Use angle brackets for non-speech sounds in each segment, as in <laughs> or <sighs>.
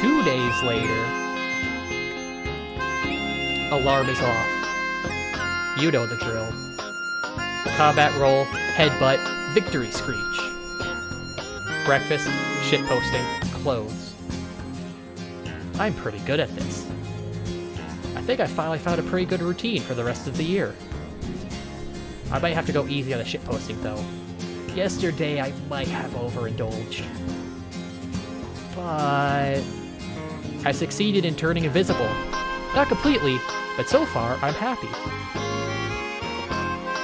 two days later, alarm is off. You know the drill. Combat roll, headbutt, victory screech. Breakfast, shitposting, clothes. I'm pretty good at this. I think I finally found a pretty good routine for the rest of the year. I might have to go easy on the shitposting though. Yesterday I might have overindulged. But... I succeeded in turning invisible. Not completely, but so far I'm happy.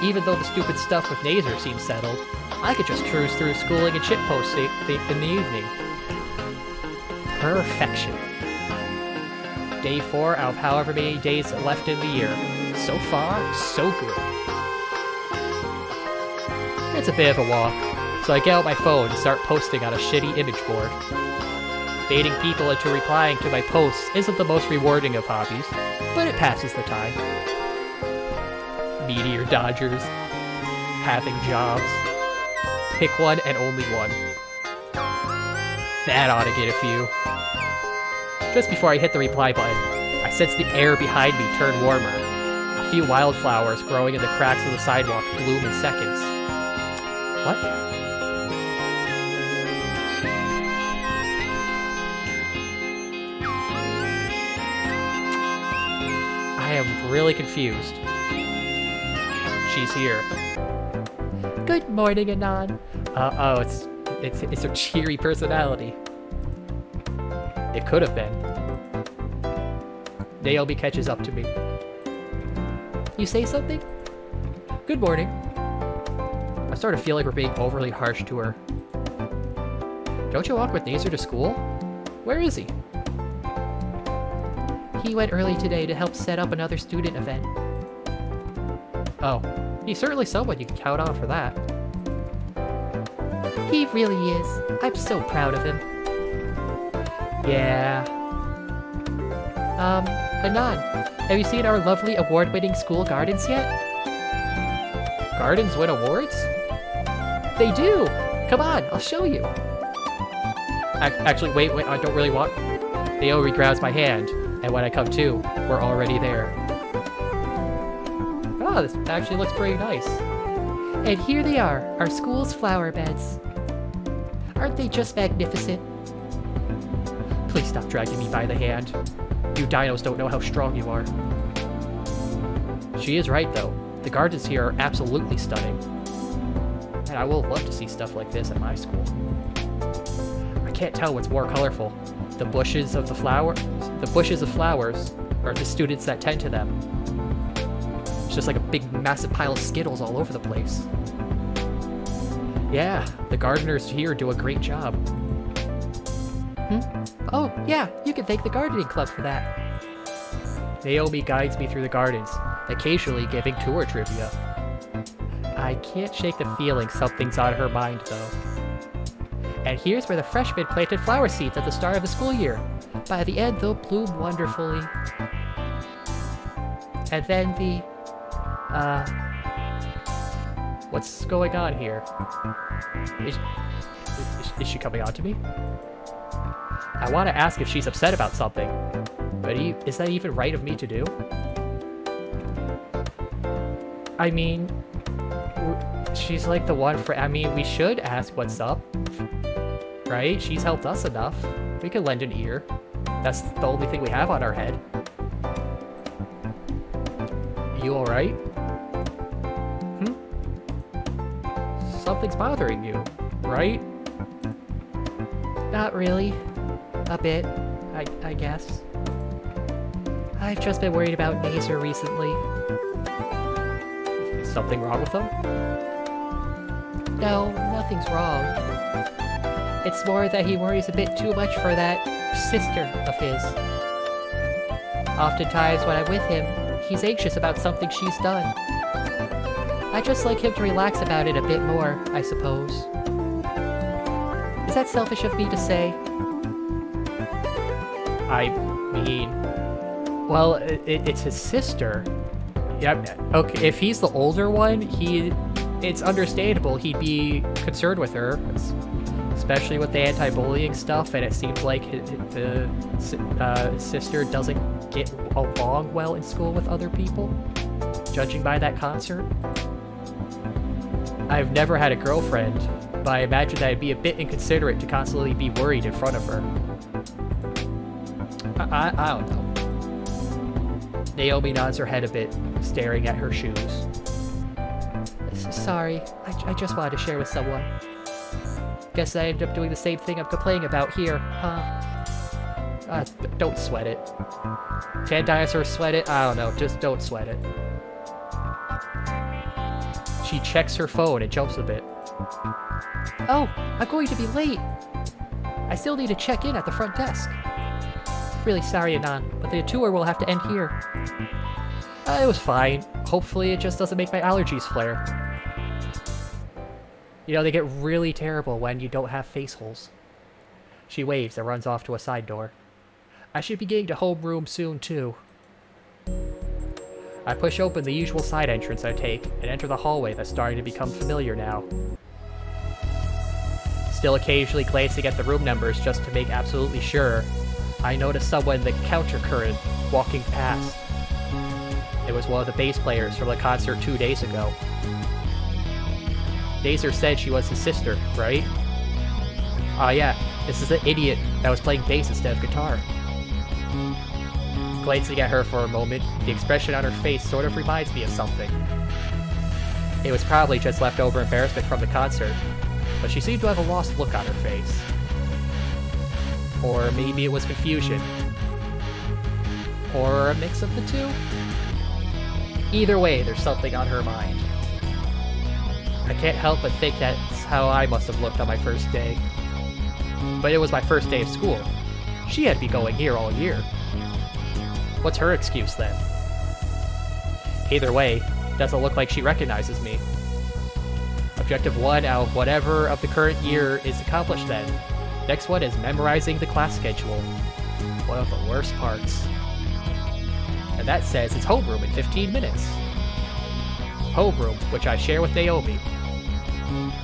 Even though the stupid stuff with Naser seems settled, I could just cruise through schooling and shitposting in the evening. Perfection. Day 4 out of however many days left in the year. So far, so good. It's a bit of a walk, so I get out my phone and start posting on a shitty image board. Baiting people into replying to my posts isn't the most rewarding of hobbies, but it passes the time. Meteor Dodgers, having jobs. Pick one and only one. That ought to get a few. Just before I hit the reply button, I sense the air behind me turn warmer. A few wildflowers growing in the cracks of the sidewalk bloom in seconds. What? Really confused. She's here. Good morning, Anon. Uh oh, it's it's it's her cheery personality. It could have been. Naomi catches up to me. You say something? Good morning. I sort of feel like we're being overly harsh to her. Don't you walk with Naser to school? Where is he? He went early today to help set up another student event. Oh, he's certainly someone you can count on for that. He really is. I'm so proud of him. Yeah. Um, Anon, have you seen our lovely award-winning school gardens yet? Gardens win awards? They do! Come on, I'll show you. Ac actually, wait, wait, I don't really want... Naomi grabs my hand, and when I come to, we're already there. Oh, this actually looks pretty nice. And here they are, our school's flower beds. Aren't they just magnificent? Please stop dragging me by the hand. You dinos don't know how strong you are. She is right, though. The gardens here are absolutely stunning. And I will love to see stuff like this at my school. I can't tell what's more colorful. The bushes of the flowers, the bushes of flowers, or the students that tend to them. It's just like a big massive pile of Skittles all over the place. Yeah, the gardeners here do a great job. Hmm? Oh, yeah, you can thank the gardening club for that. Naomi guides me through the gardens, occasionally giving tour trivia. I can't shake the feeling something's on her mind, though. And here's where the freshmen planted flower seeds at the start of the school year. By the end, they'll bloom wonderfully. And then the... Uh... What's going on here? Is, is, is she coming on to me? I want to ask if she's upset about something, but is that even right of me to do? I mean, she's like the one for- I mean, we should ask what's up, right? She's helped us enough. We could lend an ear. That's the only thing we have on our head. You alright? Hmm? Something's bothering you, right? Not really. A bit, I, I guess. I've just been worried about Naser recently. Is something wrong with him? No, nothing's wrong. It's more that he worries a bit too much for that sister of his. Oftentimes when I'm with him, he's anxious about something she's done. I just like him to relax about it a bit more, I suppose. Is that selfish of me to say? I mean, well, it, it's his sister. Yep. okay, if he's the older one, he, it's understandable he'd be concerned with her, especially with the anti-bullying stuff, and it seems like the uh, sister doesn't get along well in school with other people, judging by that concert. I've never had a girlfriend, but I imagine that it'd be a bit inconsiderate to constantly be worried in front of her. I, I, I don't know. Naomi nods her head a bit, staring at her shoes. Sorry, I, I just wanted to share with someone. Guess I ended up doing the same thing I'm complaining about here, huh? Uh, don't sweat it. Can dinosaurs sweat it? I don't know, just don't sweat it. She checks her phone and jumps a bit. Oh, I'm going to be late. I still need to check in at the front desk. Really sorry, Anon, but the tour will have to end here. Uh, it was fine. Hopefully it just doesn't make my allergies flare. You know, they get really terrible when you don't have face holes. She waves and runs off to a side door. I should be getting to homeroom soon, too. I push open the usual side entrance I take and enter the hallway that's starting to become familiar now. Still occasionally glancing at the room numbers just to make absolutely sure, I notice someone in the counter current walking past. It was one of the bass players from the concert two days ago. Naser said she was his sister, right? Ah, uh, yeah, this is the idiot that was playing bass instead of guitar. Glancing at her for a moment, the expression on her face sort of reminds me of something. It was probably just leftover embarrassment from the concert, but she seemed to have a lost look on her face. Or maybe it was confusion. Or a mix of the two? Either way, there's something on her mind. I can't help but think that's how I must have looked on my first day. But it was my first day of school. She had been going here all year. What's her excuse then? Either way, doesn't look like she recognizes me. Objective 1 out of whatever of the current year is accomplished then. Next one is memorizing the class schedule. One of the worst parts. And that says it's homeroom in 15 minutes. Homeroom, which I share with Naomi.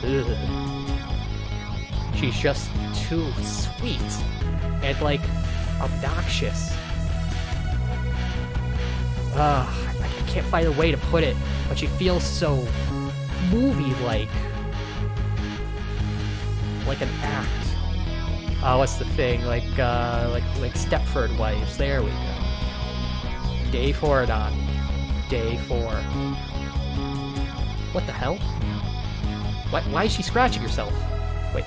Ugh. She's just too sweet and like obnoxious. Ugh, I can't find a way to put it, but she feels so movie-like. Like an act. Oh, what's the thing? Like, uh, like, like Stepford Wives. There we go. Day four, Don. Day four. What the hell? Why, why is she scratching herself? Wait.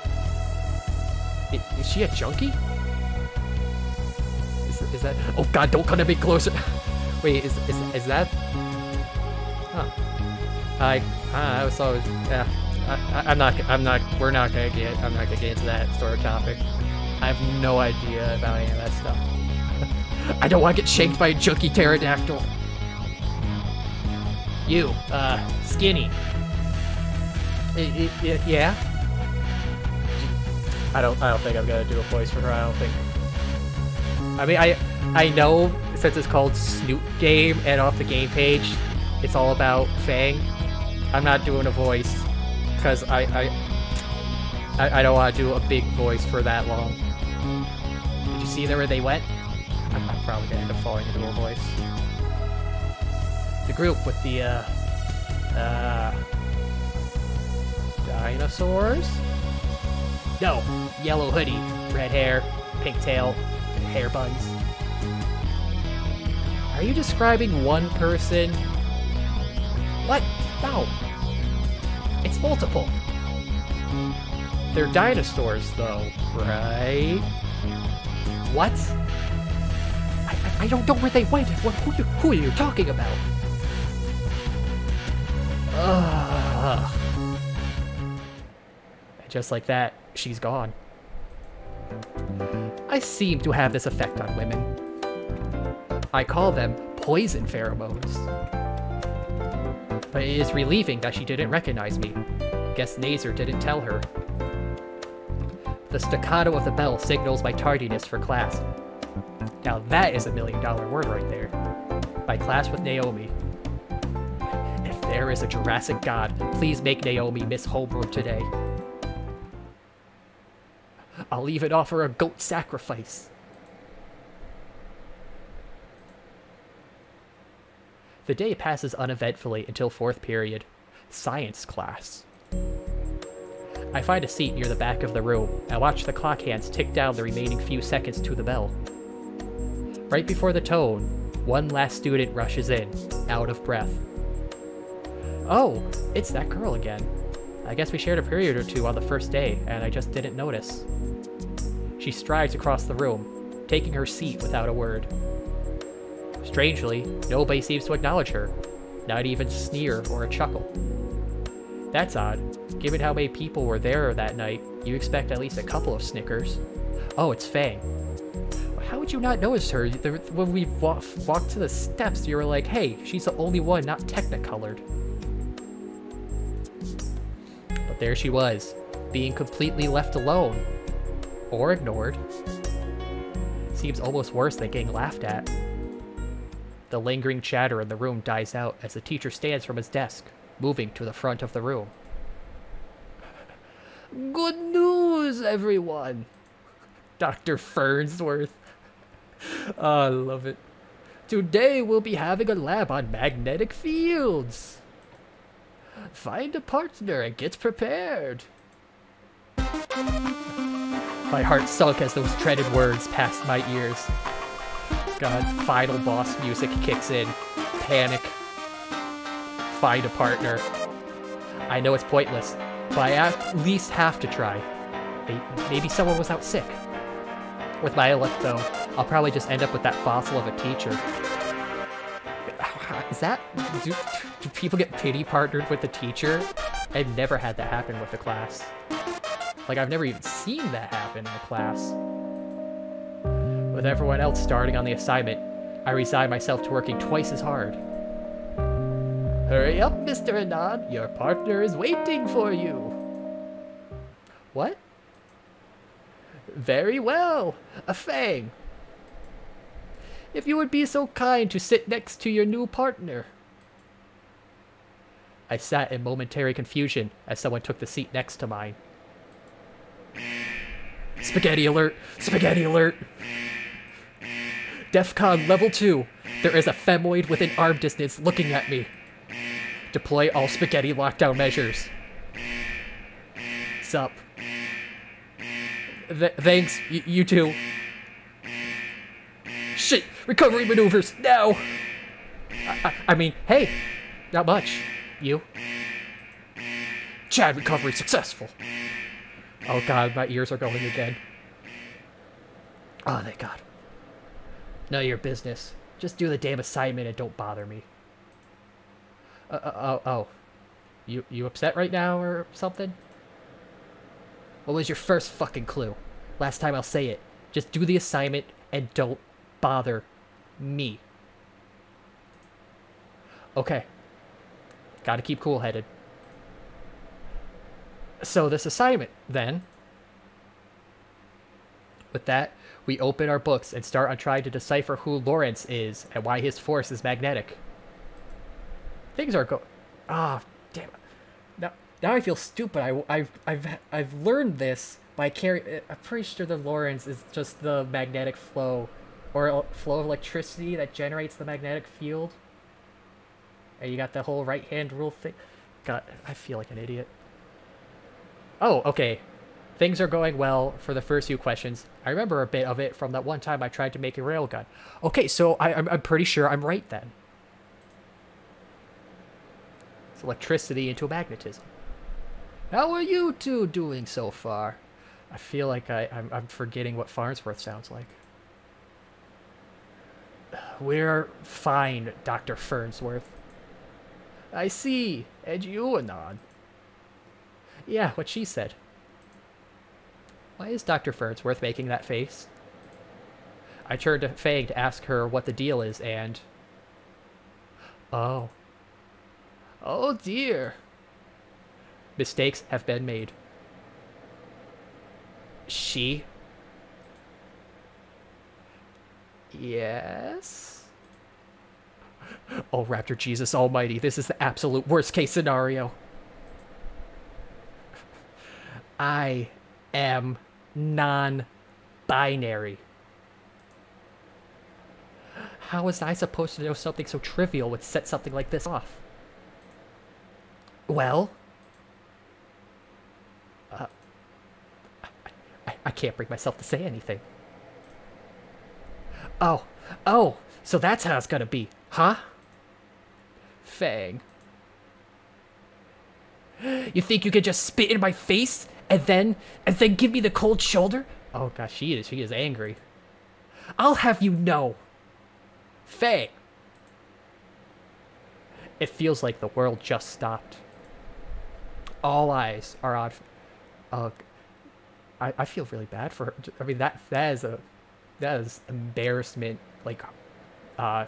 Is, she a junkie? Is, is that... Oh god, don't come a bit closer! <laughs> Wait, is, is, is that... Huh. I... I was always... Yeah. I, am not... I'm not... We're not gonna get... I'm not gonna get into that sort of topic. I have no idea about any of that stuff. <laughs> I don't want to get shanked by a junkie pterodactyl. You, uh, skinny. Yeah. I don't. I don't think I'm gonna do a voice for her. I don't think. I mean, I I know since it's called Snoot Game and off the game page, it's all about Fang. I'm not doing a voice because I I I, I don't want to do a big voice for that long. Did you see there where they went? I'm, I'm probably gonna end up falling into a voice. The group with the uh uh dinosaurs? No, yellow hoodie, red hair, pink tail, hair buns. Are you describing one person? What? No. It's multiple. They're dinosaurs, though, right? What? I, I, don't know where they went. What, who, who are you talking about? Ugh. Just like that, she's gone. I seem to have this effect on women. I call them poison pheromones. But it is relieving that she didn't recognize me. Guess Naser didn't tell her. The staccato of the bell signals my tardiness for class. Now that is a million dollar word right there. My class with Naomi. If there is a Jurassic god, please make Naomi miss homeroom today. I'll even offer a goat sacrifice. The day passes uneventfully until fourth period, science class. I find a seat near the back of the room and watch the clock hands tick down the remaining few seconds to the bell. Right before the tone, one last student rushes in, out of breath. Oh, it's that girl again. I guess we shared a period or two on the first day, and I just didn't notice. She strides across the room, taking her seat without a word. Strangely, nobody seems to acknowledge her, not even sneer or a chuckle. That's odd. Given how many people were there that night, you expect at least a couple of snickers. Oh, it's Fang. How would you not notice her? When we walked to the steps, you were like, hey, she's the only one not technicolored. But there she was, being completely left alone. Or ignored. Seems almost worse than getting laughed at. The lingering chatter in the room dies out as the teacher stands from his desk, moving to the front of the room. <laughs> Good news, everyone! Dr. Fernsworth. Oh, <laughs> I love it. Today we'll be having a lab on magnetic fields. Find a partner and get prepared. My heart sunk as those dreaded words passed my ears. God, final boss music kicks in. Panic. Find a partner. I know it's pointless, but I at least have to try. Maybe someone was out sick. With my luck, though, I'll probably just end up with that fossil of a teacher. <sighs> Is that... Do, do people get pity partnered with the teacher? I've never had that happen with the class. Like, I've never even seen that happen in a class. With everyone else starting on the assignment, I resign myself to working twice as hard. Hurry up, Mr. Anon. Your partner is waiting for you. What? Very well. A fang. If you would be so kind to sit next to your new partner. I sat in momentary confusion as someone took the seat next to mine. Spaghetti alert! Spaghetti alert! DEFCON level 2. There is a femoid within arm distance looking at me. Deploy all spaghetti lockdown measures. Sup. Th thanks, y you too. Shit! Recovery maneuvers, now! I, I, I mean, hey, not much. You? Chad, recovery successful. Oh god, my ears are going again. Oh, thank god. None of your business. Just do the damn assignment and don't bother me. Uh, uh, oh, oh. You, you upset right now or something? What was your first fucking clue? Last time I'll say it. Just do the assignment and don't bother me. Okay. Gotta keep cool-headed. So this assignment, then. With that, we open our books and start on trying to decipher who Lorentz is and why his force is magnetic. Things are go- Ah, oh, damn it. Now, now I feel stupid. I, I've, I've, I've learned this by carry- I'm pretty sure the Lorentz is just the magnetic flow or flow of electricity that generates the magnetic field. And you got the whole right-hand rule thing. God, I feel like an idiot. Oh, okay. Things are going well for the first few questions. I remember a bit of it from that one time I tried to make a railgun. Okay, so I, I'm, I'm pretty sure I'm right then. It's electricity into magnetism. How are you two doing so far? I feel like I, I'm, I'm forgetting what Farnsworth sounds like. We're fine, Dr. Farnsworth. I see. And you, Anon. Yeah, what she said. Why is Dr. Fernsworth making that face? I turned to Fang to ask her what the deal is, and... Oh. Oh dear. Mistakes have been made. She? Yes? Oh, Raptor Jesus Almighty, this is the absolute worst case scenario. I am non-binary. How was I supposed to know something so trivial would set something like this off? Well, uh, I, I can't bring myself to say anything. Oh, oh, so that's how it's gonna be, huh? Fang. You think you could just spit in my face and then and then give me the cold shoulder? Oh gosh, she is she is angry. I'll have you know. Fang. It feels like the world just stopped. All eyes are on. Uh, I I feel really bad for her. I mean that that is a that is embarrassment. Like, uh,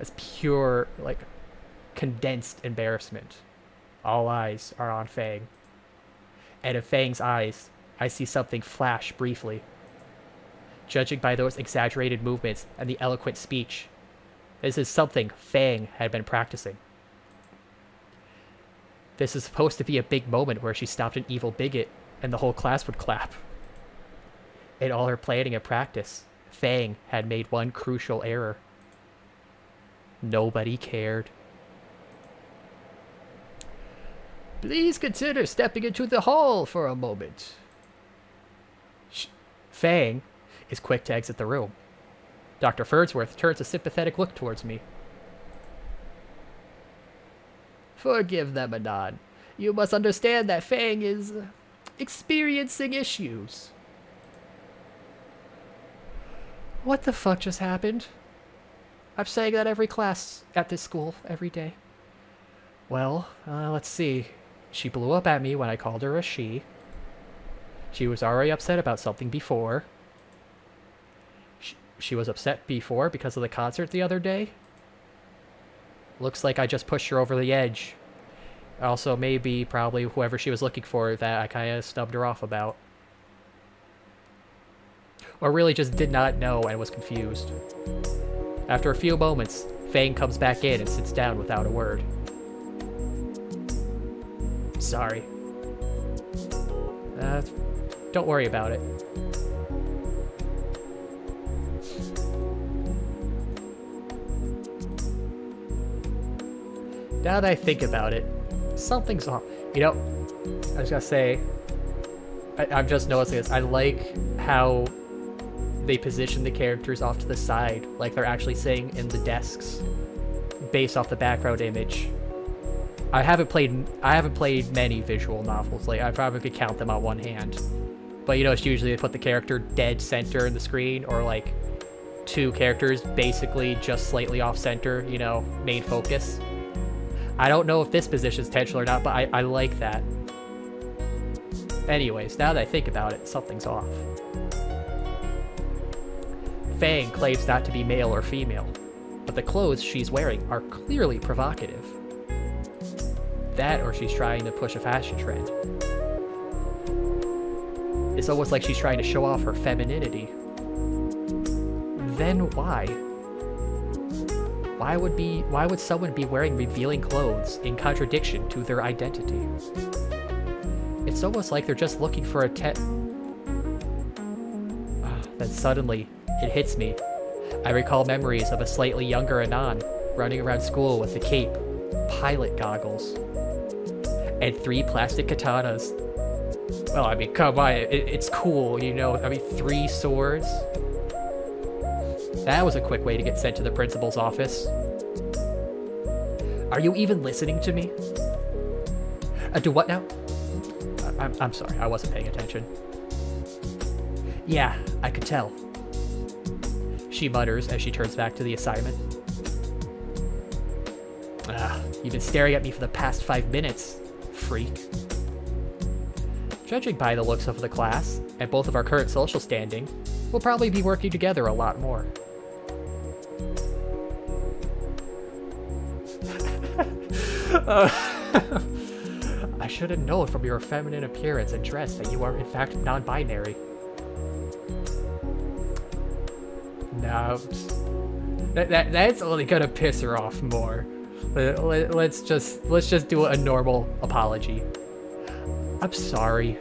as pure like condensed embarrassment. All eyes are on Fang. And in Fang's eyes, I see something flash briefly. Judging by those exaggerated movements and the eloquent speech, this is something Fang had been practicing. This is supposed to be a big moment where she stopped an evil bigot and the whole class would clap. In all her planning and practice, Fang had made one crucial error. Nobody cared. Please consider stepping into the hall for a moment. Sh Fang is quick to exit the room. Dr. Fernsworth turns a sympathetic look towards me. Forgive them, Anon. You must understand that Fang is experiencing issues. What the fuck just happened? I'm saying that every class at this school, every day. Well, uh, let's see. She blew up at me when I called her a she. She was already upset about something before. She, she was upset before because of the concert the other day. Looks like I just pushed her over the edge. Also, maybe, probably, whoever she was looking for that I kind of stubbed her off about. Or really just did not know and was confused. After a few moments, Fang comes back in and sits down without a word. Sorry. Uh, don't worry about it. Now that I think about it, something's off. You know, I was gonna say, I, I'm just noticing this. I like how they position the characters off to the side, like they're actually sitting in the desks, based off the background image. I haven't played I haven't played many visual novels. Like I probably could count them on one hand. But you know, it's usually they put the character dead center in the screen, or like two characters basically just slightly off center. You know, main focus. I don't know if this position is intentional or not, but I, I like that. Anyways, now that I think about it, something's off. Fang claims not to be male or female, but the clothes she's wearing are clearly provocative. That or she's trying to push a fashion trend. It's almost like she's trying to show off her femininity. Then why? Why would be why would someone be wearing revealing clothes in contradiction to their identity? It's almost like they're just looking for a te- <sighs> Then suddenly, it hits me. I recall memories of a slightly younger Anon running around school with a cape, pilot goggles, and three plastic katanas. Well, I mean, come on, it, it's cool, you know. I mean, three swords. That was a quick way to get sent to the principal's office. Are you even listening to me? Uh, do what now? I, I'm, I'm sorry, I wasn't paying attention. Yeah, I could tell. She mutters as she turns back to the assignment. Ah, you've been staring at me for the past five minutes freak. Judging by the looks of the class, and both of our current social standing, we'll probably be working together a lot more. uh, <laughs> I should have known from your feminine appearance and dress that you are in fact non-binary. No. That, that, that's only gonna piss her off more. Let's just let's just do a normal apology. I'm sorry.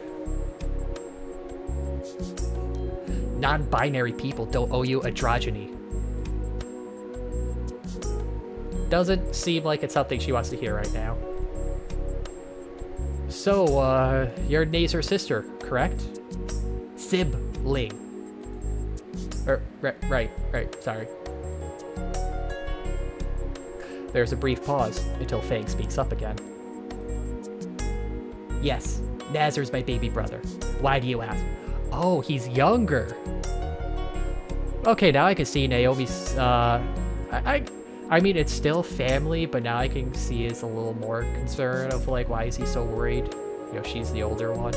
non-binary people don't owe you androgyny. Doesn't seem like it's something she wants to hear right now. So, uh, you're Naser's sister, correct? Sibling. Er, right, right, right, sorry. There's a brief pause until Fang speaks up again. Yes, Naser's my baby brother. Why do you ask? Oh, he's younger. Okay, now I can see Naomi's, uh, I, I, I mean, it's still family, but now I can see is a little more concern of, like, why is he so worried? You know, she's the older one.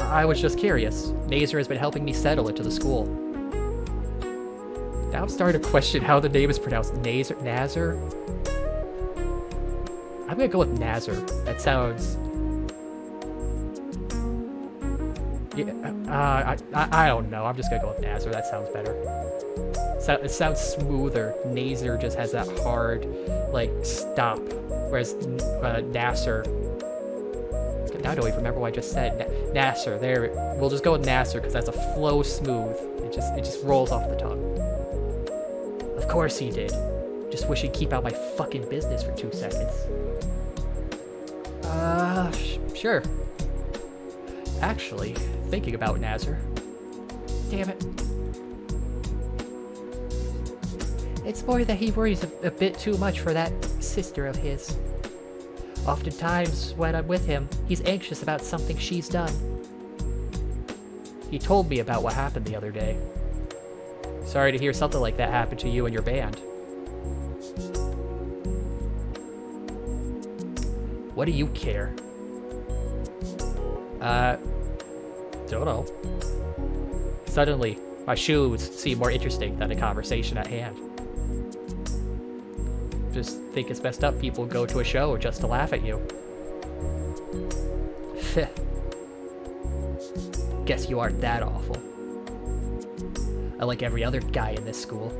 I was just curious. Nazar has been helping me settle into the school. Now I'm starting to question how the name is pronounced. Nazer? Nazar? I'm gonna go with Nazar. That sounds... Yeah, uh, I, I, I don't know. I'm just gonna go with Nazar. That sounds better. So, it sounds smoother. Nazar just has that hard, like, stop. Whereas uh, Nasser... Now I don't even remember what I just said. Na Nasser. There. We'll just go with Nasser because that's a flow smooth. It just, it just rolls off the tongue. Of course he did. Just wish he'd keep out my fucking business for two seconds. Uh, sure. Actually, thinking about Nazar. Damn it. It's more that he worries a, a bit too much for that sister of his. Oftentimes, when I'm with him, he's anxious about something she's done. He told me about what happened the other day. Sorry to hear something like that happen to you and your band. What do you care? Uh, don't know. Suddenly, my shoes seem more interesting than the conversation at hand. Just think it's messed up people go to a show just to laugh at you. <laughs> Guess you aren't that awful. I like every other guy in this school.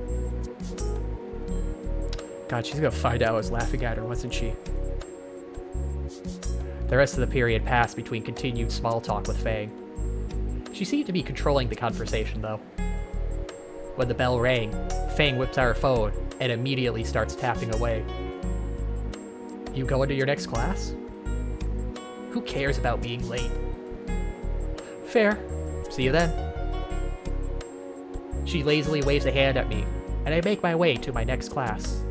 God, she's gonna find out I was laughing at her, wasn't she? The rest of the period passed between continued small talk with Fang. She seemed to be controlling the conversation, though. When the bell rang, Fang whips out her phone and immediately starts tapping away. You going to your next class? Who cares about being late? Fair. See you then. She lazily waves a hand at me, and I make my way to my next class.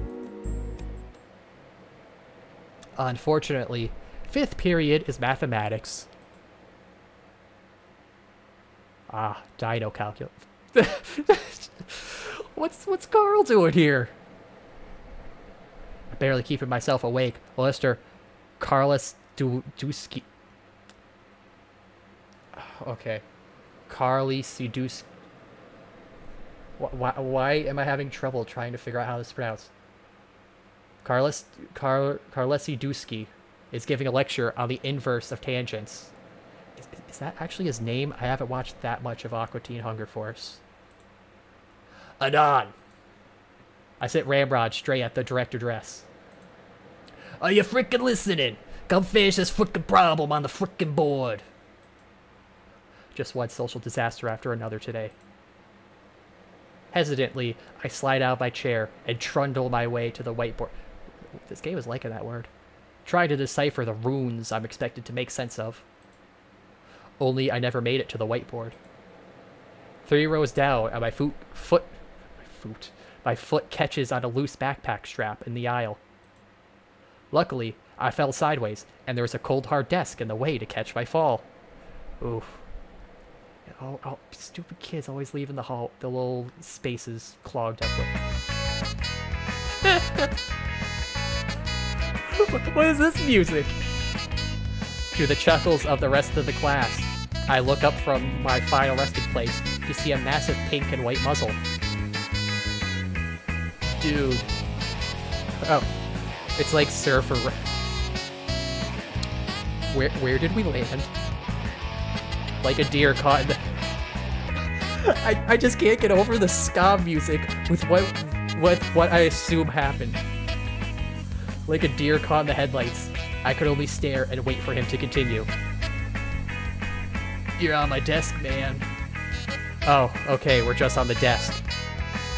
Unfortunately, fifth period is mathematics. Ah, dino calculus. <laughs> what's what's Carl doing here? I'm barely keeping myself awake. Lester, Carlos du Dusky. Okay, Carly Sidus. Why, why am I having trouble trying to figure out how this is pronounced? Carlos Car Carlesi Dusky is giving a lecture on the inverse of tangents. Is, is, that actually his name? I haven't watched that much of Aqua Teen Hunger Force. Anon! I sent Ramrod straight at the director dress. Are you frickin' listening? Come finish this frickin' problem on the frickin' board. Just one social disaster after another today. Hesitantly, I slide out of my chair and trundle my way to the whiteboard. This game is liking that word trying to decipher the runes I'm expected to make sense of. Only I never made it to the whiteboard. Three rows down, and my foot, foot, my foot, my foot catches on a loose backpack strap in the aisle. Luckily, I fell sideways, and there was a cold hard desk in the way to catch my fall. Oof. Oh, oh, stupid kids always leaving the hall, the little spaces clogged up with. <laughs> what is this music? To the chuckles of the rest of the class, I look up from my final resting place to see a massive pink and white muzzle. Dude. Oh. It's like Surfer. Where, where did we land? Like a deer caught in the... I, I just can't get over the ska music with what, with what I assume happened. Like a deer caught in the headlights, I could only stare and wait for him to continue. You're on my desk, man. Oh, okay, we're just on the desk.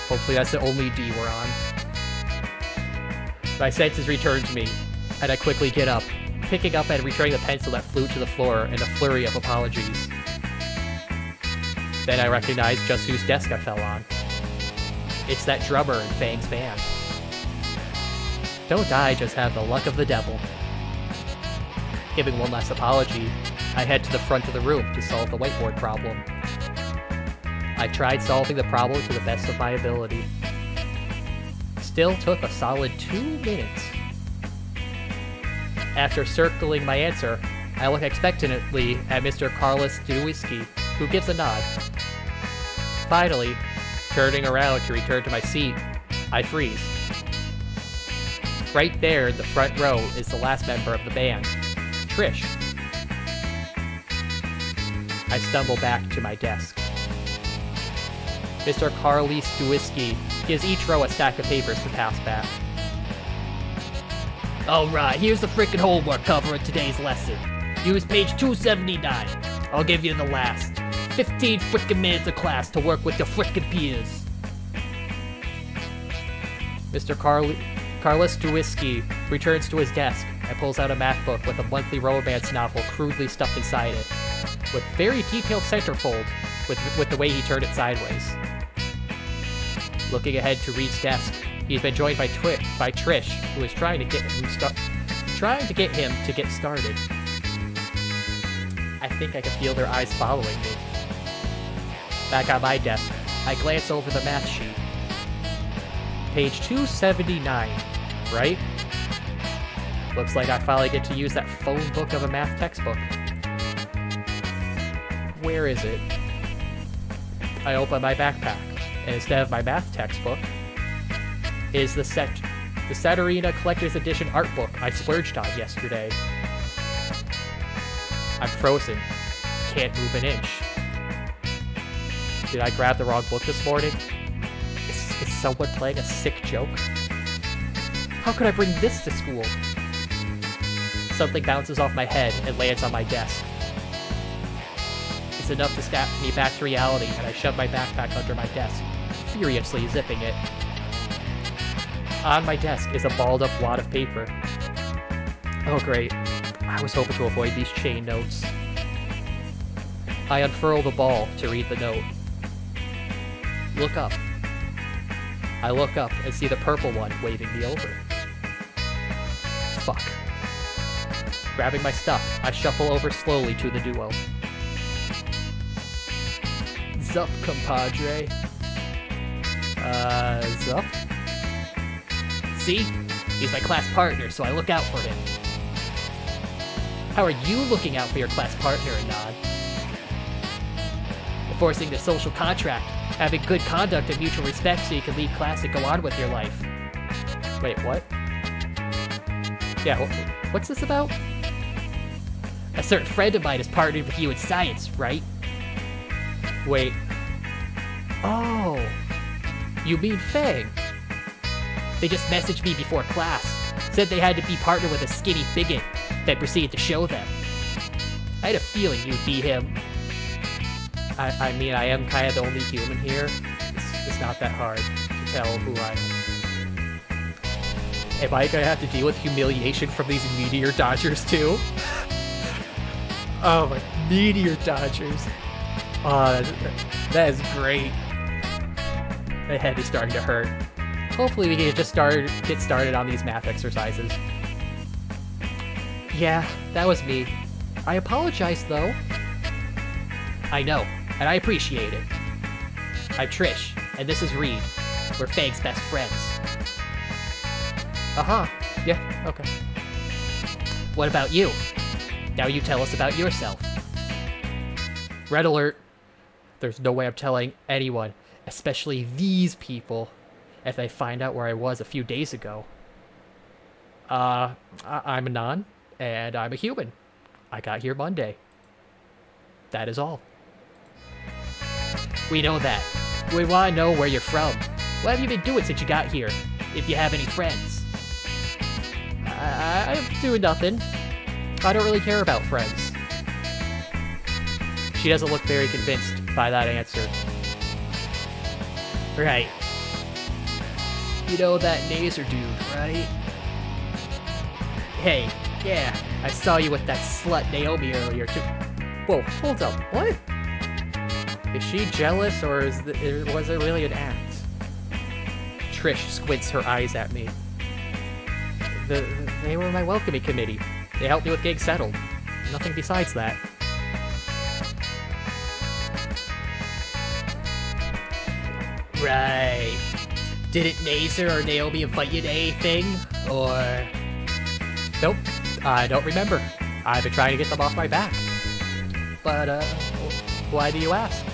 Hopefully that's the only D we're on. My senses return to me, and I quickly get up, picking up and returning the pencil that flew to the floor in a flurry of apologies. Then I recognize just whose desk I fell on. It's that drummer in Fang's band. Don't I just have the luck of the devil? Giving one last apology, I head to the front of the room to solve the whiteboard problem. I tried solving the problem to the best of my ability. Still took a solid two minutes. After circling my answer, I look expectantly at Mr. Carlos Dewisky, who gives a nod. Finally, turning around to return to my seat, I freeze. Right there in the front row is the last member of the band, Trish. I stumble back to my desk. Mr. Carly Stewisky gives each row a stack of papers to pass back. Alright, here's the frickin' homework covering today's lesson. Use page 279. I'll give you the last. 15 frickin' minutes of class to work with your frickin' peers. Mr. Carly, Carlos Stewisky returns to his desk and pulls out a math book with a monthly romance novel crudely stuffed inside it, with very detailed centerfold with, with the way he turned it sideways. Looking ahead to Reed's desk, he's been joined by Twi- by Trish, who is trying to get him trying to get him to get started. I think I can feel their eyes following me. Back on my desk, I glance over the math sheet. Page 279, right? Looks like I finally get to use that phone book of a math textbook. Where is it? I open my backpack, and instead of my math textbook, is the set the Saturina Collector's Edition art book I splurged on yesterday. I'm frozen. Can't move an inch. Did I grab the wrong book this morning? Is, is someone playing a sick joke? How could I bring this to school? Something bounces off my head and lands on my desk. It's enough to snap me back to reality, and I shove my backpack under my desk, furiously zipping it. On my desk is a balled up wad of paper. Oh great, I was hoping to avoid these chain notes. I unfurl the ball to read the note. Look up. I look up and see the purple one waving me over. Fuck. Grabbing my stuff, I shuffle over slowly to the duo. Zup, compadre. Uh, Zup? See? He's my class partner, so I look out for him. How are you looking out for your class partner, Anon? Enforcing the social contract, having good conduct and mutual respect so you can leave class and go on with your life. Wait, what? Yeah, wh- what's this about? A certain friend of mine is partnered with you in science, right? Wait. Oh. You mean Fang? They just messaged me before class. Said they had to be partnered with a skinny bigot, then proceeded to show them. I had a feeling you'd be him. I, I mean, I am kind of the only human here. It's, it's not that hard to tell who I am. Am I gonna have to deal with humiliation from these meteor dodgers too? oh my, meteor dodgers. Oh, that, is great. My head is starting to hurt. Hopefully we can just start get started on these math exercises. Yeah, that was me. I apologize though. I know, and I appreciate it. I'm Trish, and this is Reed. We're Fang's best friends. Uh-huh. Yeah, okay. What about you? Now you tell us about yourself. Red alert. There's no way I'm telling anyone, especially these people, if they find out where I was a few days ago. Uh, I- I'm a non, and I'm a human. I got here Monday. That is all. We know that. We want to know where you're from. What have you been doing since you got here? If you have any friends. I- I'm doing nothing. I don't really care about friends. She doesn't look very convinced by that answer. Right. You know that Naser dude, right? Hey, yeah, I saw you with that slut Naomi earlier too. Whoa, hold up, what? Is she jealous or is the, was it really an act? Trish squints her eyes at me. The, they were my welcoming committee. They helped me with getting settled. Nothing besides that. Right. Didn't Naser or Naomi invite you to anything? Or... Nope. I don't remember. I've been trying to get them off my back. But, uh, why do you ask?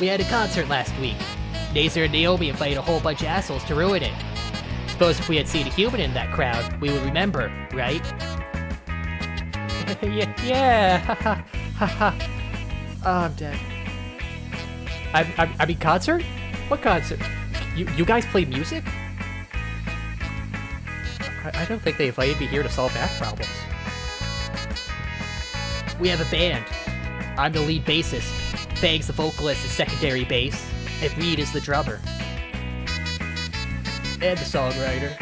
We had a concert last week. Naser and Naomi invited a whole bunch of assholes to ruin it. Suppose if we had seen a human in that crowd, we would remember, right? <laughs> yeah, yeah, haha, <laughs> haha. Oh, I'm dead. I, I, I mean, concert? What concert? You, you guys play music? I, I don't think they invited me here to solve math problems. We have a band. I'm the lead bassist. Fang's the vocalist and secondary bass, and Reed is the drummer. And the songwriter.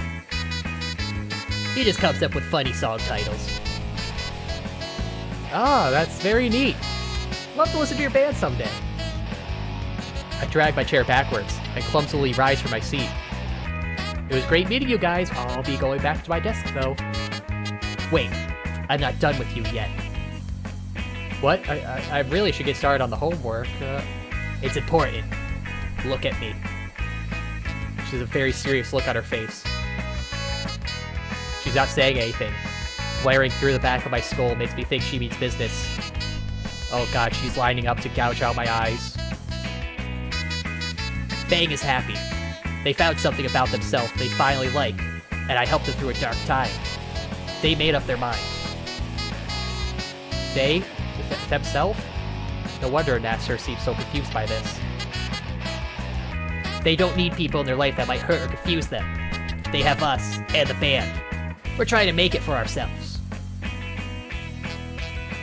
He just comes up with funny song titles. Ah, that's very neat. Love to listen to your band someday. I drag my chair backwards and clumsily rise from my seat. It was great meeting you guys. I'll be going back to my desk, though. Wait, I'm not done with you yet. What? I, I, I really should get started on the homework. Uh, it's important. Look at me. She has a very serious look on her face. She's not saying anything. Glaring through the back of my skull makes me think she means business. Oh god, she's lining up to gouge out my eyes. Fang is happy. They found something about themselves they finally like, and I helped them through a dark time. They made up their mind. They? Th themselves? No wonder Naser seems so confused by this. They don't need people in their life that might hurt or confuse them. They have us, and the band. We're trying to make it for ourselves.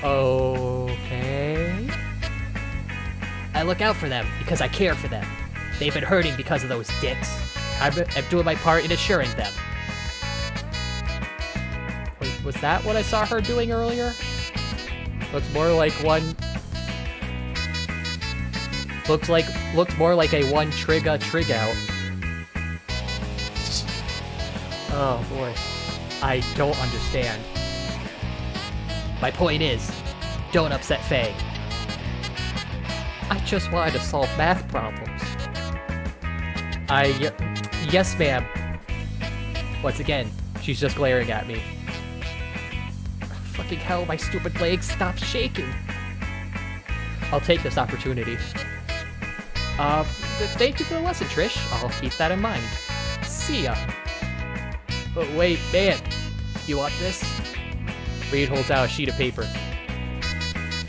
Okay... I look out for them because I care for them. They've been hurting because of those dicks. I'm, I'm doing my part in assuring them. Was, was that what I saw her doing earlier? Looks more like one... Looks like... Looks more like a one trigger trig out. Oh boy. I don't understand. My point is, don't upset Faye. I just wanted to solve math problems. I... Yes, ma'am. Once again, she's just glaring at me. Fucking hell, my stupid legs stop shaking. I'll take this opportunity. Uh, thank you for the lesson, Trish. I'll keep that in mind. See ya. But wait, man. You want this? Reed holds out a sheet of paper.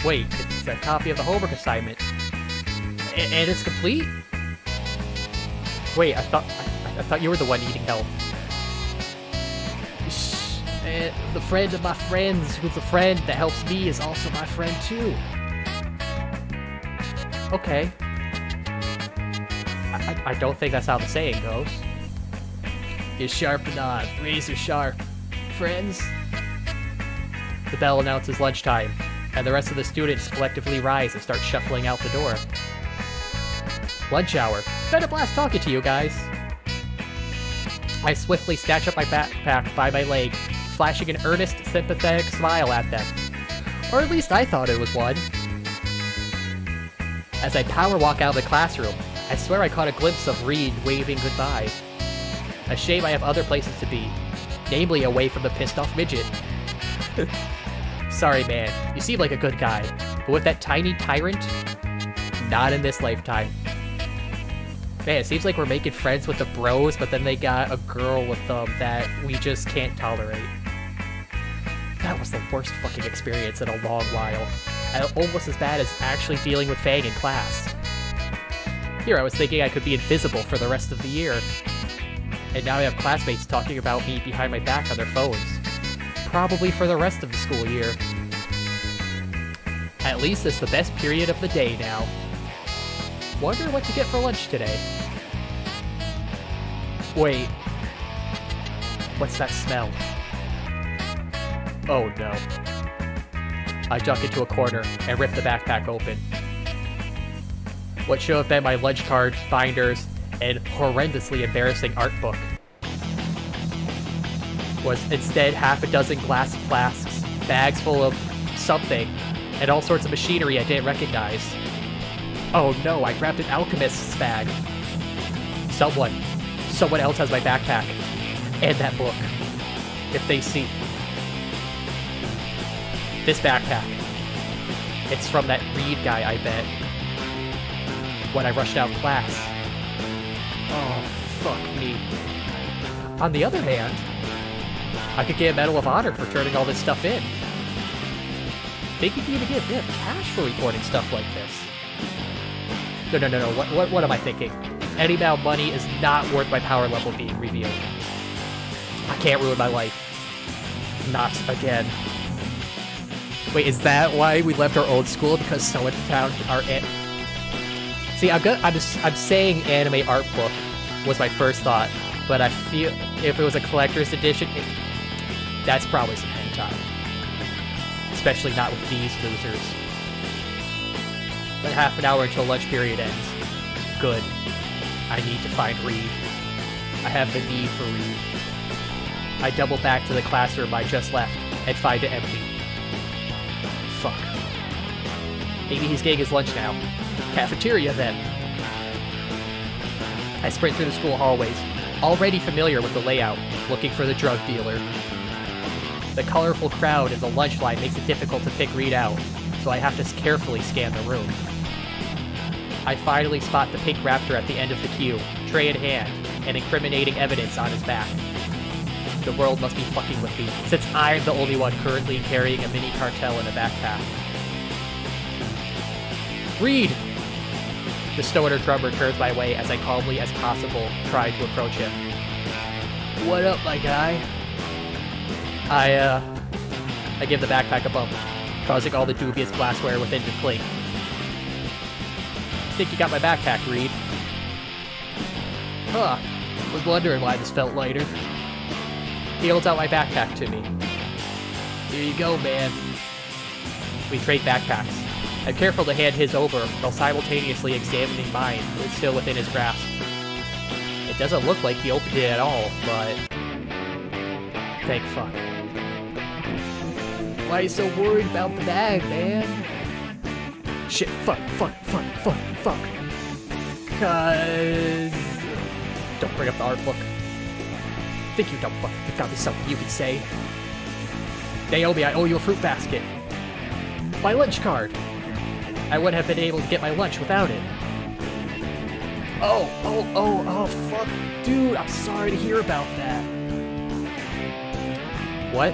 Wait, it's a copy of the homework assignment. A and it's complete? Wait, I thought I, I thought you were the one eating help. And the friend of my friends, who's a friend that helps me, is also my friend too. Okay. I, I, I don't think that's how the saying goes. Is sharp or not, razor sharp. Friends? The bell announces lunchtime, and the rest of the students collectively rise and start shuffling out the door. Lunch hour. Been a blast talking to you guys. I swiftly snatch up my backpack by my leg, flashing an earnest, sympathetic smile at them. Or at least I thought it was one. As I power walk out of the classroom, I swear I caught a glimpse of Reed waving goodbye. A shame I have other places to be, namely away from the pissed off midget. <laughs> Sorry, man, you seem like a good guy, but with that tiny tyrant, not in this lifetime. Man, it seems like we're making friends with the bros, but then they got a girl with them that we just can't tolerate. That was the worst fucking experience in a long while. almost as bad as actually dealing with Fang in class. Here I was thinking I could be invisible for the rest of the year. And now I have classmates talking about me behind my back on their phones. Probably for the rest of the school year. At least it's the best period of the day now. Wonder what to get for lunch today. Wait. What's that smell? Oh no. I duck into a corner and rip the backpack open. What should have been my lunch card, binders, and horrendously embarrassing art book was instead half a dozen glass flasks, bags full of something, and all sorts of machinery I didn't recognize. Oh no, I grabbed an alchemist's bag. Someone, someone else has my backpack, and that book. If they see... This backpack. It's from that Reed guy, I bet. When I rushed out of class. Oh, fuck me. On the other hand, I could get a Medal of Honor for turning all this stuff in. You can even get a bit of cash for reporting stuff like this. No, no, no, no, what, what, what am I thinking? Any amount of money is not worth my power level being revealed. I can't ruin my life. Not again. Wait, is that why we left our old school? Because someone found our... it? See, I'm, I'm, just, I'm saying anime art book was my first thought, but I feel if it was a collector's edition, it, that's probably some hentai. Especially not with these losers. But half an hour until lunch period ends. Good. I need to find Reed. I have the need for Reed. I double back to the classroom I just left and find it empty. Fuck. Maybe he's getting his lunch now. Cafeteria, then. I sprint through the school hallways, already familiar with the layout, looking for the drug dealer. The colorful crowd in the lunch line makes it difficult to pick Reed out, so I have to carefully scan the room. I finally spot the pink raptor at the end of the queue, tray in hand, and incriminating evidence on his back. The world must be fucking with me, since I'm the only one currently carrying a mini cartel in a backpack. Reed! The stoner drummer turns my way as I calmly as possible try to approach him. What up, my guy? I, uh, I give the backpack a bump, causing all the dubious glassware within to clink. Think you got my backpack, Reed? Huh. Was wondering why this felt lighter. He holds out my backpack to me. Here you go, man. We trade backpacks. I'm careful to hand his over while simultaneously examining mine, it's still within his grasp. It doesn't look like he opened it at all, but... Thank fuck. Why are you so worried about the bag, man? Shit, fuck, fuck, fuck, fuck, fuck. Cause... Don't bring up the art book. Think you dumb fuck, there gotta be something you can say. Naomi, I owe you a fruit basket. My lunch card. I wouldn't have been able to get my lunch without it. Oh, oh, oh, oh, fuck. Dude, I'm sorry to hear about that. What?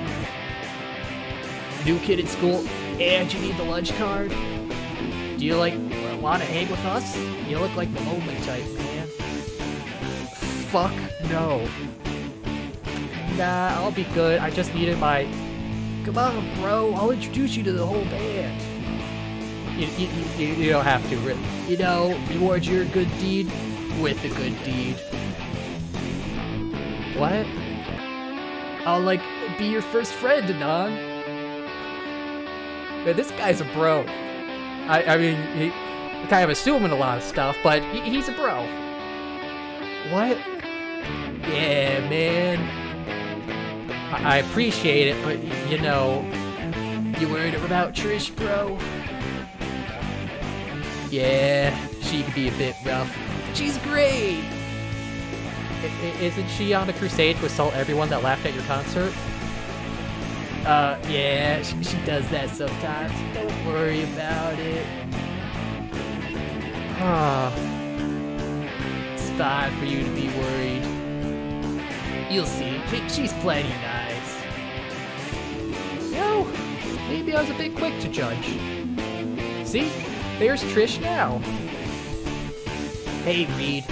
New kid at school, and you need the lunch card? Do you, like, want to hang with us? You look like the lonely type, man. Fuck no. Nah, I'll be good. I just needed my... Come on, bro. I'll introduce you to the whole band. You, you, you, you don't have to, really. You know, reward your good deed with a good deed. What? I'll, like, be your first friend, Anon. Man, this guy's a bro. I, I mean, he kind of assuming a lot of stuff, but he, he's a bro. What? Yeah, man. I, appreciate it, but, you know, you worried about Trish, bro? Yeah, she could be a bit rough. She's great! I isn't she on a crusade to assault everyone that laughed at your concert? Uh, yeah, she, she does that sometimes. Don't worry about it. Ah. it's fine for you to be worried. You'll see. She's plenty nice. Maybe I was a bit quick to judge. See? There's Trish now. Hey, Reed.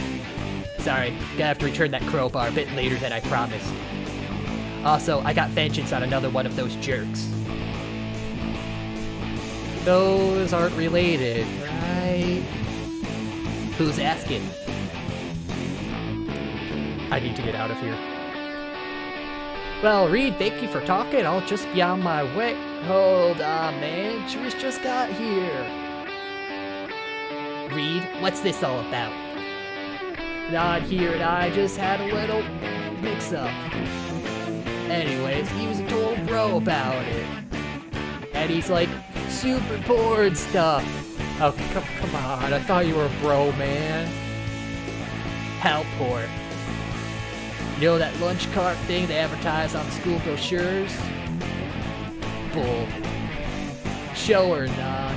Sorry, gonna have to return that crowbar a bit later than I promised. Also, I got vengeance on another one of those jerks. those aren't related, right? Who's asking? I need to get out of here. Well, Reed, thank you for talking. I'll just be on my way. Hold on, man. Trish just got here. Reed, what's this all about? Not here, and I just had a little mix-up. Anyways, he was a total bro about it. And he's like, super poor and stuff. Oh, come, come on, I thought you were a bro, man. How poor? You know that lunch cart thing they advertise on school brochures? Bull. Show or not?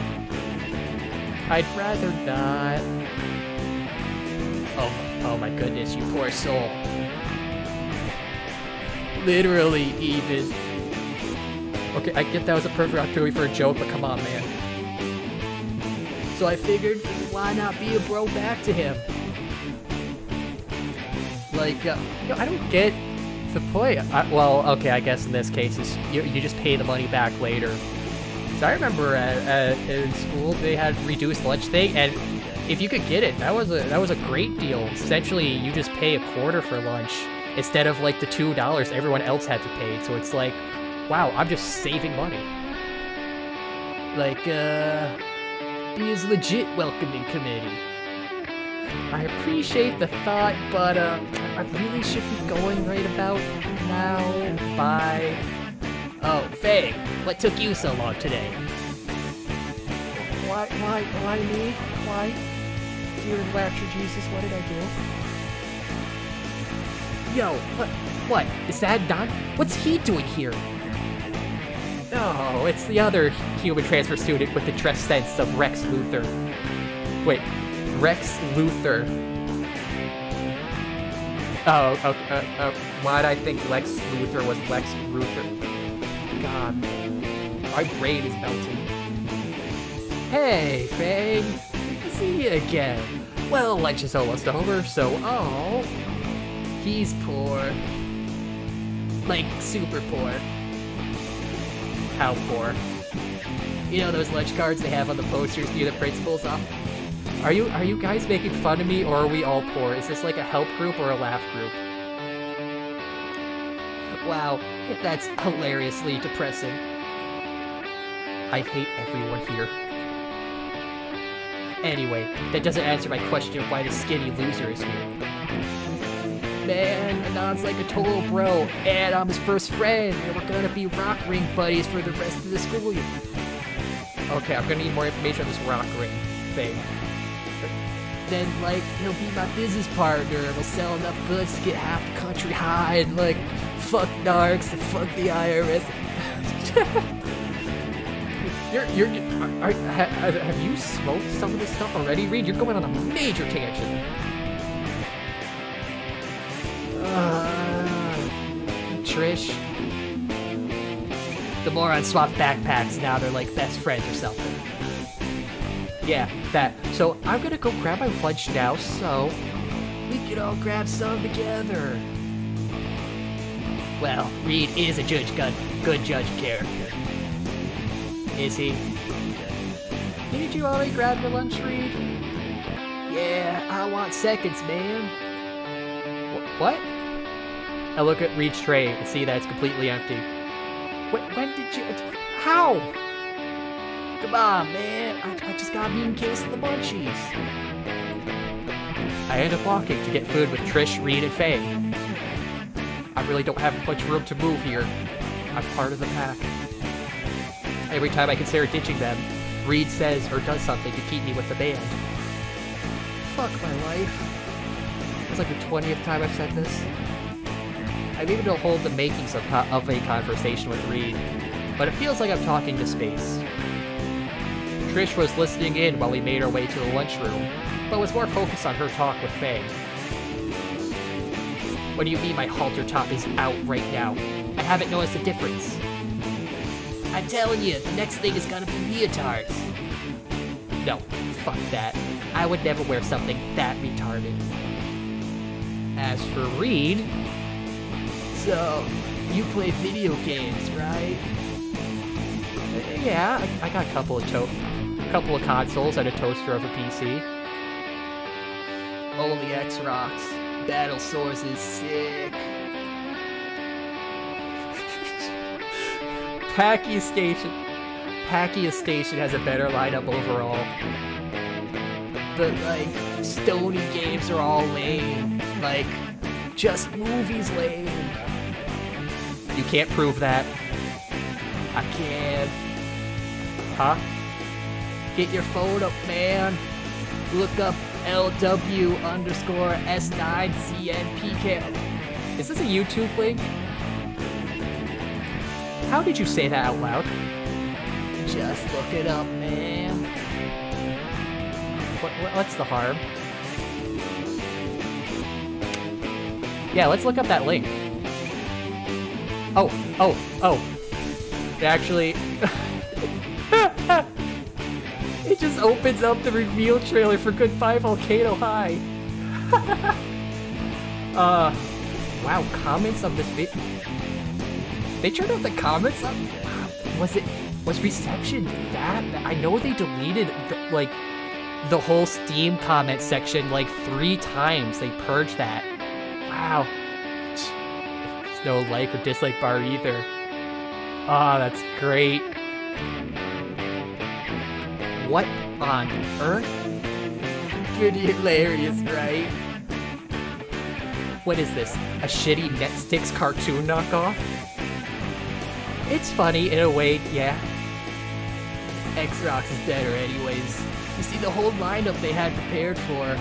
I'd rather not. Oh, oh my goodness, you poor soul. Literally, even. Okay, I get that was a perfect opportunity for a joke, but come on, man. So I figured, why not be a bro back to him? Like, uh, you know, I don't get the point. I, well, okay, I guess in this case, is you, you just pay the money back later. So I remember at, at, in school they had reduced lunch thing, and if you could get it, that was a that was a great deal. Essentially, you just pay a quarter for lunch instead of like the two dollars everyone else had to pay. So it's like, wow, I'm just saving money. Like, uh, be as legit welcoming committee. I appreciate the thought, but uh, I really should be going right about now. Bye. Oh, Faye, what took you so long today? Why, why, why me? Why? Dear Latcher Jesus, what did I do? Yo, what, what? Is that Don? What's he doing here? No, it's the other human transfer student with the dress sense of Rex Luthor. Wait, Rex Luthor. Oh, okay. Uh, uh, why'd I think Lex Luthor was Lex Luthor? God, my brain is melting. Hey, Faye. See you again. Well, lunch is almost over, so oh, he's poor. Like super poor. How poor? You know those lunch cards they have on the posters near the principal's office? Are you are you guys making fun of me or are we all poor? Is this like a help group or a laugh group? Wow, that's hilariously depressing. I hate everyone here. Anyway, that doesn't answer my question of why the skinny loser is here. Man, Anon's like a total bro, and I'm his first friend, and we're gonna be rock ring buddies for the rest of the school year. Okay, I'm gonna need more information on this rock ring thing then like he'll be my business partner and we'll sell enough goods to get half the country high and like fuck narcs and fuck the IRS. <laughs> you're, you're, are, are, have, you smoked some of this stuff already, Reed? You're going on a major tangent. Uh, Trish. The morons swap backpacks, now they're like best friends or something. Yeah, that. So I'm gonna go grab my lunch now, so we can all grab some together. Well, Reed is a judge good, good judge character. Is he? Did you already grab your lunch, Reed? Yeah, I want seconds, man. Wh what? I look at Reed's tray and see that it's completely empty. Wh when did you... How? Come on, man. I, I just got mean case of the munchies. I end up walking to get food with Trish, Reed, and Faye. I really don't have much room to move here. I'm part of the pack. Every time I consider ditching them, Reed says or does something to keep me with the band. Fuck my life. It's like the 20th time I've said this. I maybe don't hold the makings of, of a conversation with Reed, but it feels like I'm talking to space. Trish was listening in while we made our way to the lunchroom, but was more focused on her talk with Faye. What do you mean my halter top is out right now? I haven't noticed a difference. I'm telling you, the next thing is gonna be leotards. No, fuck that. I would never wear something that retarded. As for Reed... So, you play video games, right? yeah, I, I got a couple of to couple of consoles and a toaster of a PC. Only X rocks. Battle Source is sick. <laughs> Packy Station. Packy Station has a better lineup overall. But like, Stony games are all lame. Like, just movies lame. You can't prove that. I can't. Huh? Get your phone up, man. Look up LW underscore S9CNPK. Is this a YouTube link? How did you say that out loud? Just look it up, man. What, what, what's the harm? Yeah, let's look up that link. Oh, oh, oh. Actually, <laughs> <laughs> it just opens up the reveal trailer for Goodbye Volcano High. <laughs> uh, wow, comments on this video. They turned off the comments on. Was it was reception that? I know they deleted the, like the whole Steam comment section like three times. They purged that. Wow. There's no like or dislike bar either. Ah, oh, that's great. What on earth? Pretty hilarious, right? What is this? A shitty NetSticks cartoon knockoff? It's funny in a way, yeah. X-Rocks is better anyways. You see the whole lineup they had prepared for.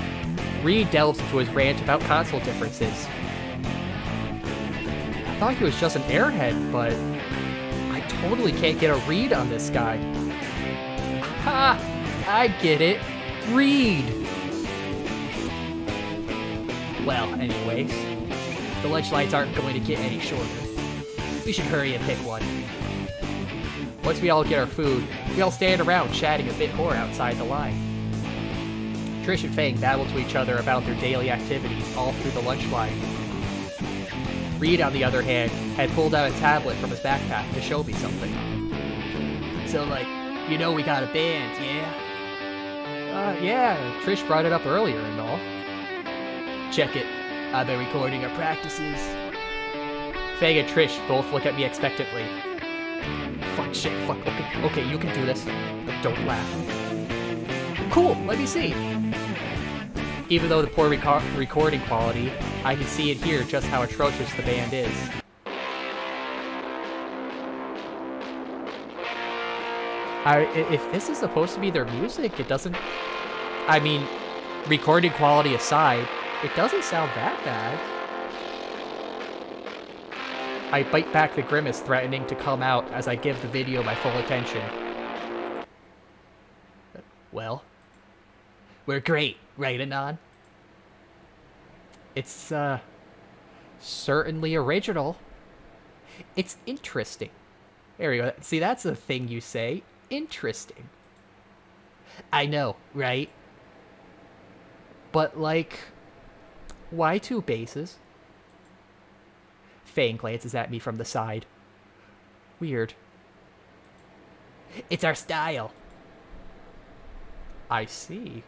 Reed delves into his rant about console differences. I thought he was just an airhead, but I totally can't get a read on this guy. <laughs> Ha! I get it. Reed! Well, anyways, the lunch lines aren't going to get any shorter. We should hurry and pick one. Once we all get our food, we all stand around chatting a bit more outside the line. Trish and Fang babble to each other about their daily activities all through the lunch line. Reed, on the other hand, had pulled out a tablet from his backpack to show me something. So, like, you know we got a band, yeah? Uh, yeah, Trish brought it up earlier and all. Check it. I've been recording our practices. Fang and Trish both look at me expectantly. Fuck, shit, fuck, okay, okay, you can do this. But don't laugh. Cool, let me see. Even though the poor reco recording quality, I can see and hear just how atrocious the band is. I, if this is supposed to be their music, it doesn't... I mean, recording quality aside, it doesn't sound that bad. I bite back the grimace threatening to come out as I give the video my full attention. Well, we're great, right, Anon? It's, uh, certainly original. It's interesting. There we go. See, that's the thing you say. Interesting. I know, right? But, like, why two basses? Fang glances at me from the side. Weird. It's our style. I see.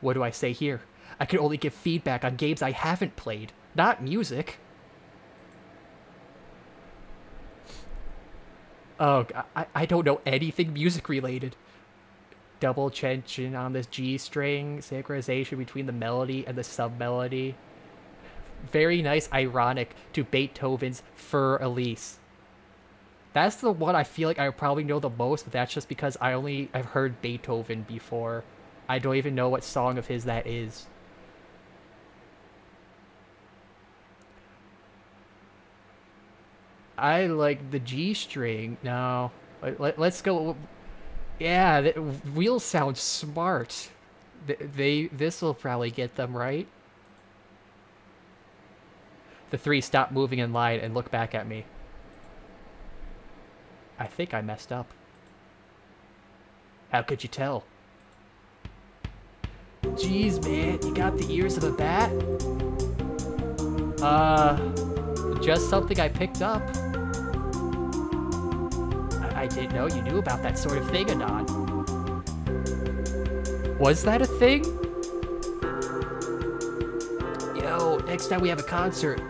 What do I say here? I can only give feedback on games I haven't played, not music. Oh, I, I don't know anything music related. Double tension on this G string, synchronization between the melody and the sub melody. Very nice, ironic to Beethoven's Für Elise. That's the one I feel like I probably know the most, but that's just because I only I've heard Beethoven before. I don't even know what song of his that is. I like the G string. No, let, us go. Yeah, the, wheels sound smart. They this will probably get them right. The three stop moving in line and look back at me. I think I messed up. How could you tell? Jeez, man, you got the ears of a bat? Uh, just something I picked up. Didn't know you knew about that sort of thing, Anon. Was that a thing? Yo, next time we have a concert,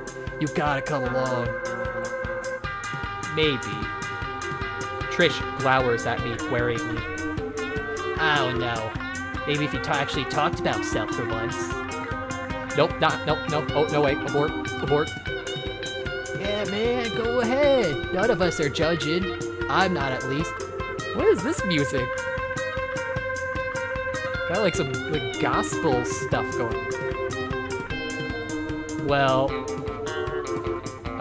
you gotta come along. Maybe. Trish glowers at me worryingly. Oh don't. Maybe if he actually talked about himself for once. Nope, not, nope, nope. Oh, no, wait. Abort, abort. Yeah, man, go ahead. None of us are judging. I'm not, at least. What is this music? Got like some like gospel stuff going. Well.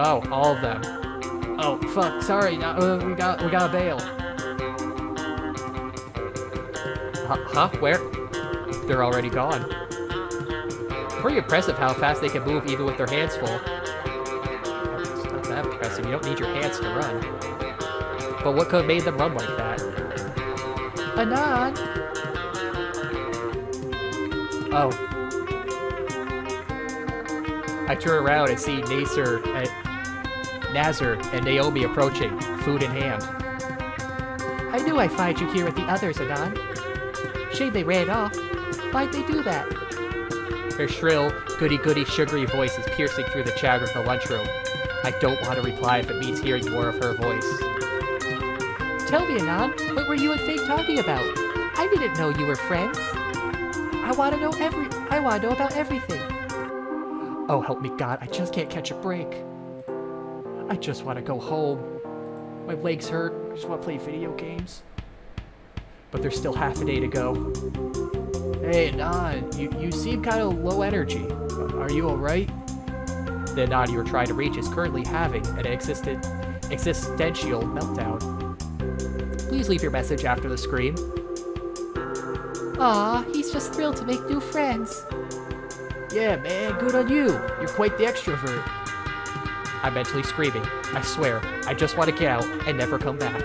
Oh, all of them. Oh, fuck, sorry, uh, we got we got a bail. Huh? huh? Where? They're already gone. Pretty impressive how fast they can move even with their hands full. It's not that impressive. You don't need your hands to run. But what could have made them run like that? Anon! Oh. I turn around and see Nasir and Nazar and Naomi approaching, food in hand. I knew I'd find you here with the others, Anon. Shame they ran off. Why'd they do that? Her shrill, goody-goody, sugary voice is piercing through the chatter of the lunchroom. I don't want to reply if it means hearing more of her voice. Tell me, Anon, what were you and Faye talking about? I didn't know you were friends. I want to know every- I want to know about everything. Oh, help me God, I just can't catch a break. I just want to go home. My legs hurt. I just want to play video games. But there's still half a day to go. Hey, Anon, you, you seem kind of low energy. Are you alright? The Anon you are trying to reach is currently having an existent, existential meltdown. Please leave your message after the scream. Aw, he's just thrilled to make new friends. Yeah, man, good on you. You're quite the extrovert. I'm mentally screaming. I swear, I just want to get out and never come back.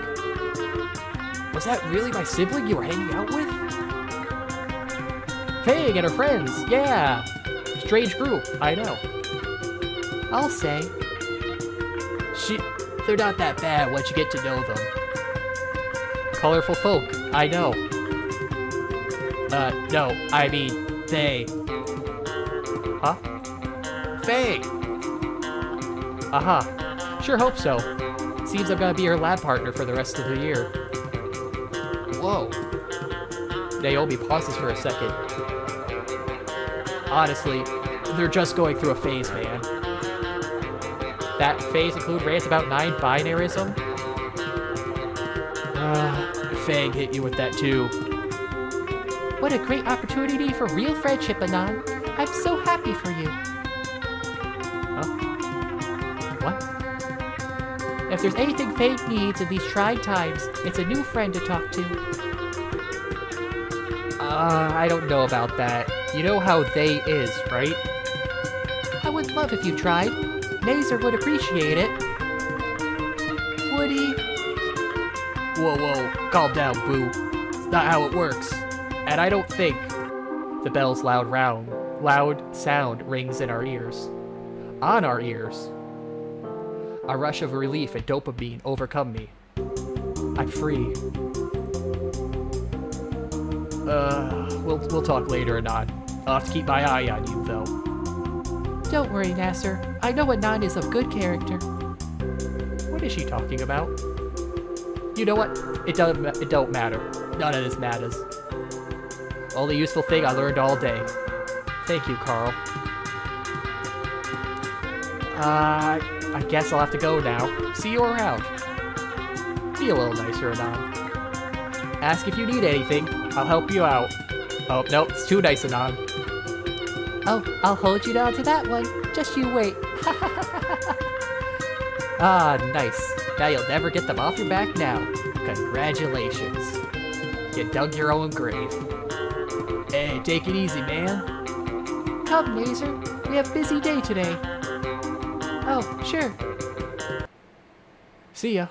Was that really my sibling you were hanging out with? Fang and her friends, yeah! Strange group, I know. I'll say. She, they're not that bad once you get to know them. Colorful folk, I know. Uh, no, I mean, they. Huh? Fang! Aha. Uh-huh. Sure hope so. Seems I'm gonna be her lab partner for the rest of the year. Whoa. Naomi pauses for a second. Honestly, they're just going through a phase, man. That phase include rants about non-binarism? Uh, Fang hit you with that too. What a great opportunity for real friendship, Anon. I'm so happy for you. Huh? What? If there's anything Faye needs in these trying times, it's a new friend to talk to. Uh, I don't know about that. You know how they is, right? I would love if you tried. Naser would appreciate it. Whoa, whoa, calm down, boo. It's not how it works. And I don't think the bell's loud round, loud sound rings in our ears. On our ears. A rush of relief and dopamine overcome me. I'm free. Uh, we'll, we'll talk later, Anon. I'll have to keep my eye on you, though. Don't worry, Naser. I know Anon is of good character. What is she talking about? You know what? It doesn't. It don't matter. None of this matters. Only useful thing I learned all day. Thank you, Carl. Uh, I guess I'll have to go now. See you around. Be a little nicer, Anon. Ask if you need anything. I'll help you out. Oh, no, it's too nice, Anon. Oh, I'll hold you down to that one. Just you wait. <laughs> ah, nice. Now you'll never get them off your back now. Congratulations. You dug your own grave. Hey, take it easy, man. Come, Naser. We have a busy day today. Oh, sure. See ya.